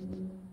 mm you.